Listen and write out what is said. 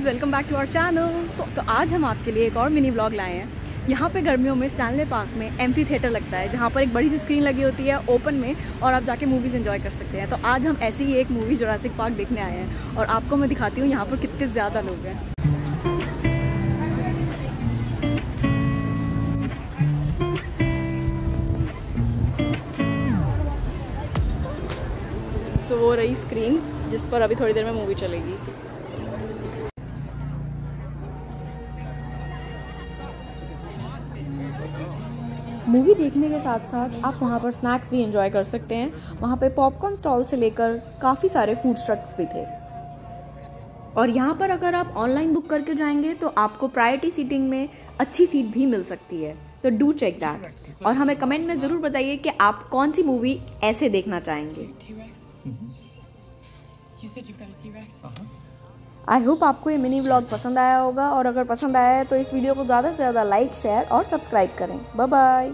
Friends welcome back to our channel तो, आज हम आपके लिए एक और मिनी ब्लॉग लाए हैं। यहाँ पे गर्मियों में स्टैनले पार्क में एम्फी थिएटर लगता है जहाँ पर एक बड़ी सी स्क्रीन लगी होती है ओपन में और आप जाके मूवीज़ एंजॉय कर सकते हैं। तो आज हम ऐसी ही एक मूवी जोरासिक पार्क देखने आए हैं और आपको मैं दिखाती हूँ यहाँ पर कितने ज़्यादा लोग हैं। तो वो रही स्क्रीन जिस पर अभी थोड़ी देर में मूवी चलेगी। मूवी देखने के साथ साथ आप वहाँ पर स्नैक्स भी इंजॉय कर सकते हैं। वहाँ पे पॉपकॉर्न स्टॉल से लेकर काफ़ी सारे फ़ूड ट्रक्स भी थे। और यहाँ पर अगर आप ऑनलाइन बुक करके जाएँगे तो आपको प्रायोरिटी सीटिंग में अच्छी सीट भी मिल सकती है। तो डू चेक दैट और हमें कमेंट में ज़रूर बताइए कि आप कौन सी मूवी ऐसे देखना चाहेंगे। आई होप आपको ये मिनी ब्लॉग पसंद आया होगा और अगर पसंद आया है तो इस वीडियो को ज़्यादा से ज़्यादा लाइक शेयर और सब्सक्राइब करें। Bye bye